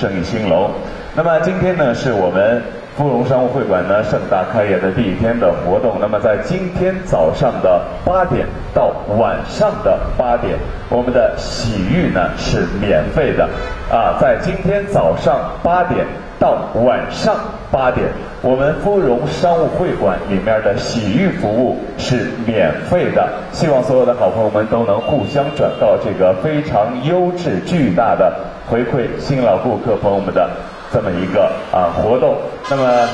荣商务会馆呢开业大吉，生意兴隆。那么今天呢是我们芙蓉商务会馆呢盛大开业的第一天的活动。那么在今天早上的八点到晚上的八点，我们的洗浴呢是免费的啊，在今天早上八点。到晚上八点，我们芙蓉商务会馆里面的洗浴服务是免费的。希望所有的好朋友们都能互相转告这个非常优质、巨大的回馈新老顾客朋友们的这么一个啊活动。那么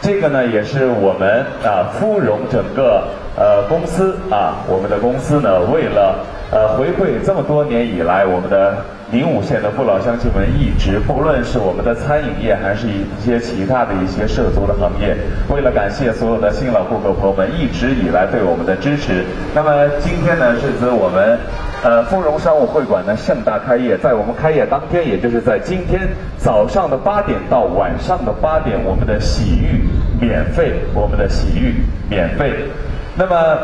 这个呢，也是我们啊芙蓉整个呃公司啊，我们的公司呢，为了呃回馈这么多年以来我们的。宁武县的父老乡亲们一直，不论是我们的餐饮业，还是一些其他的一些涉足的行业，为了感谢所有的新老顾客朋友们一直以来对我们的支持，那么今天呢是指我们呃丰荣商务会馆呢盛大开业，在我们开业当天，也就是在今天早上的八点到晚上的八点，我们的洗浴免费，我们的洗浴免费，那么。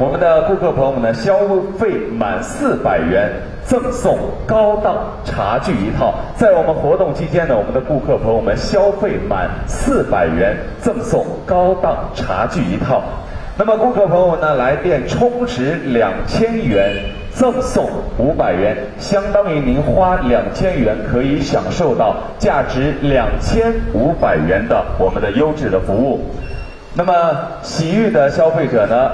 我们的顾客朋友们呢，消费满四百元赠送高档茶具一套。在我们活动期间呢，我们的顾客朋友们消费满四百元赠送高档茶具一套。那么顾客朋友们呢，来电充值两千元赠送五百元，相当于您花两千元可以享受到价值两千五百元的我们的优质的服务。那么洗浴的消费者呢？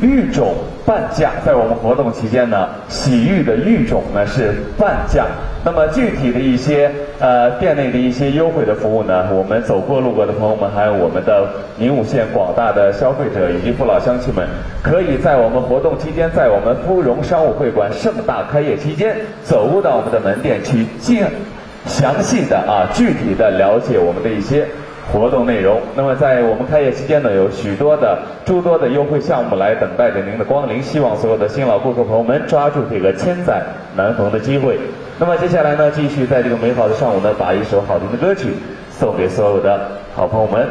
育种半价，在我们活动期间呢，洗浴的育种呢是半价。那么具体的一些呃店内的一些优惠的服务呢，我们走过路过的朋友们，还有我们的宁武县广大的消费者以及父老乡亲们，可以在我们活动期间，在我们芙蓉商务会馆盛大开业期间，走入到我们的门店去进详细的啊具体的了解我们的一些。活动内容，那么在我们开业期间呢，有许多的诸多的优惠项目来等待着您的光临。希望所有的新老顾客朋友们抓住这个千载难逢的机会。那么接下来呢，继续在这个美好的上午呢，把一首好听的歌曲送给所有的好朋友们。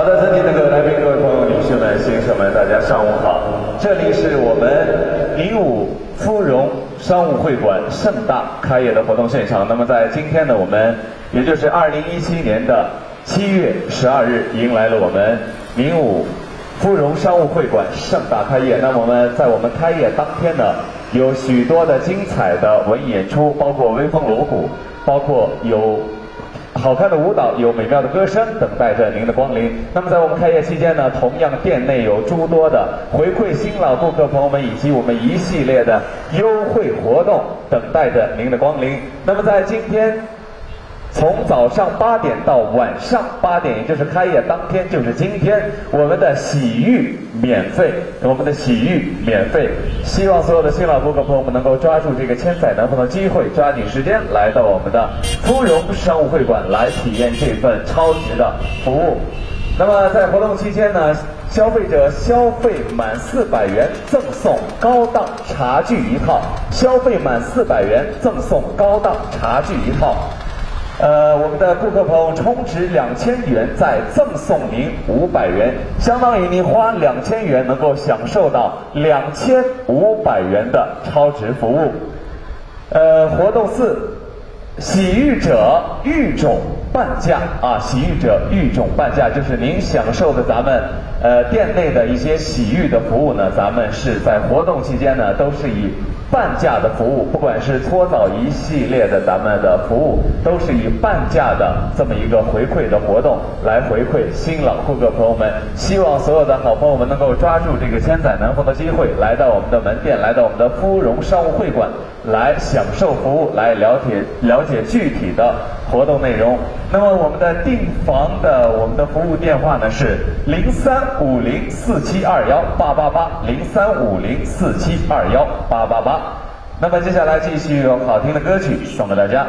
好的，尊敬的各位来宾、各位朋友、女士们、先生们，大家上午好！这里是我们明武芙蓉商务会馆盛大开业的活动现场。那么，在今天呢，我们也就是二零一七年的七月十二日，迎来了我们明武芙蓉商务会馆盛大开业。那我们在我们开业当天呢，有许多的精彩的文艺演出，包括威风锣鼓，包括有。好看的舞蹈，有美妙的歌声，等待着您的光临。那么在我们开业期间呢，同样店内有诸多的回馈新老顾客朋友们，以及我们一系列的优惠活动。等待着您的光临。那么在今天，从早上八点到晚上八点，也就是开业当天，就是今天，我们的洗浴免费，我们的洗浴免费。希望所有的新老顾客朋友们能够抓住这个千载难逢的机会，抓紧时间来到我们的芙蓉商务会馆来体验这份超值的服务。那么在活动期间呢？消费者消费满四百元赠送高档茶具一套，消费满四百元赠送高档茶具一套。呃，我们的顾客朋友充值两千元再赠送您五百元，相当于您花两千元能够享受到两千五百元的超值服务。呃，活动四。洗浴者育种半价啊！洗浴者育种半价，就是您享受的咱们呃店内的一些洗浴的服务呢，咱们是在活动期间呢都是以半价的服务，不管是搓澡一系列的咱们的服务，都是以半价的这么一个回馈的活动来回馈新老顾客朋友们。希望所有的好朋友们能够抓住这个千载难逢的机会，来到我们的门店，来到我们的芙蓉商务会馆。来享受服务，来了解了解具体的活动内容。那么我们的订房的我们的服务电话呢是零三五零四七二幺八八八零三五零四七二幺八八八。那么接下来继续有好听的歌曲送给大家。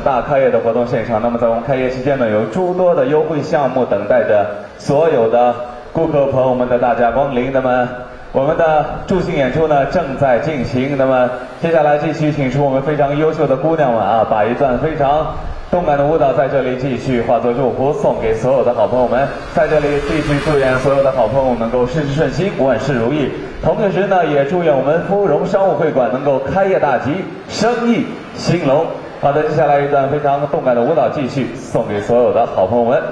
大开业的活动现场，那么在我们开业期间呢，有诸多的优惠项目等待着所有的顾客朋友们的大驾光临。那么我们的助兴演出呢正在进行，那么接下来继续请出我们非常优秀的姑娘们啊，把一段非常动感的舞蹈在这里继续化作祝福送给所有的好朋友们，在这里继续祝愿所有的好朋友能够事事顺心，万事如意。同时呢，也祝愿我们芙蓉商务会馆能够开业大吉，生意兴隆。好的接下来一段非常动感的舞蹈继续送给所有的好朋友们。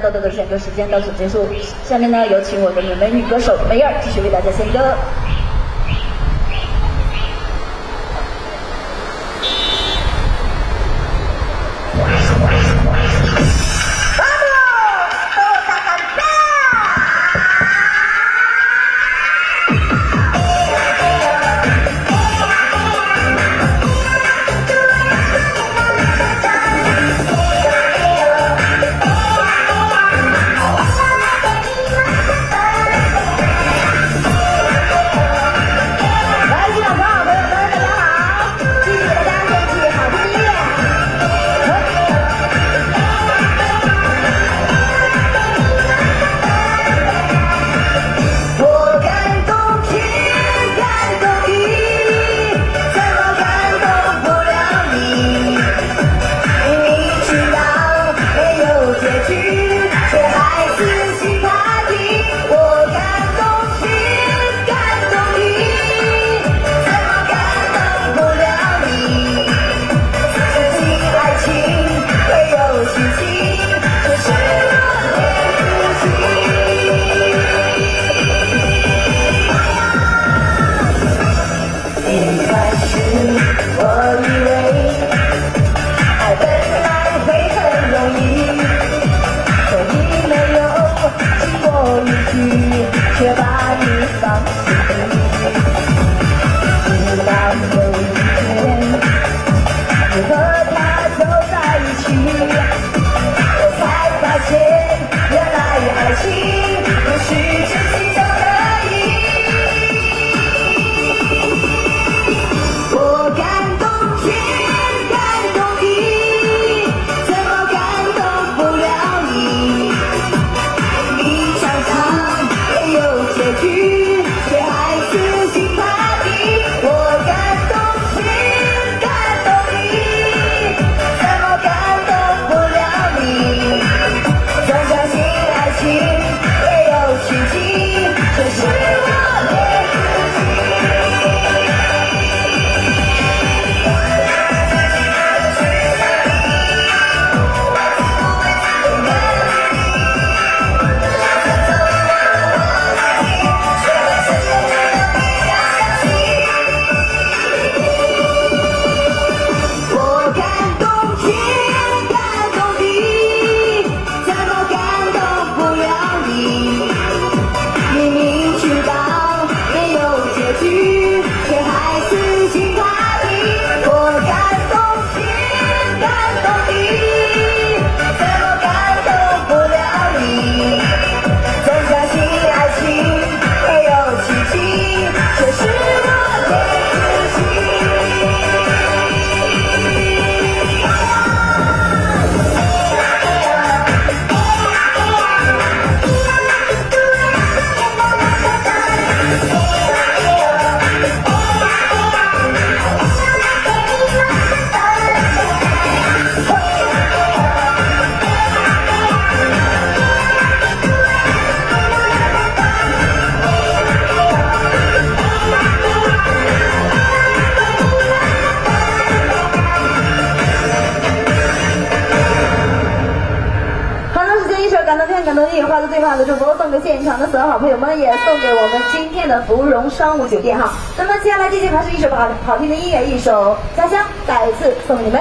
豆豆的选歌时间到此结束，下面呢有请我的美女歌手梅儿继续为大家献歌。最好的祝福送给现场的所有好朋友们也送给我们今天的芙蓉商务酒店哈。那么接下来这节还是一首好好听的音乐一首家乡再一次送给你们。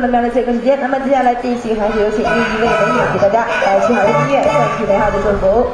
那么接下来进行还是有请另一位美女给大家带去好的音乐送去美好的祝福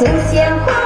出现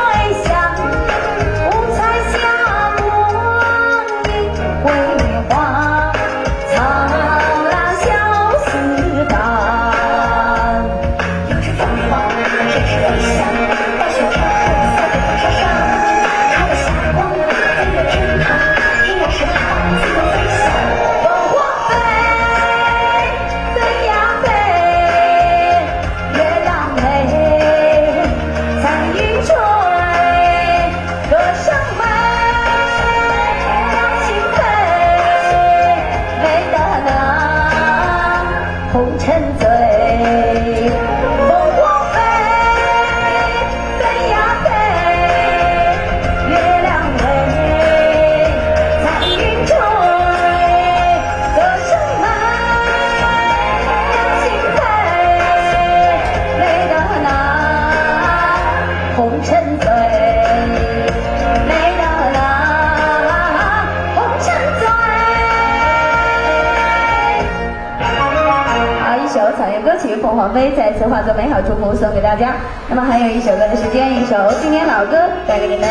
王菲再次化作美好祝福送给大家。那么还有一首歌的时间，一首经典老歌带给你们。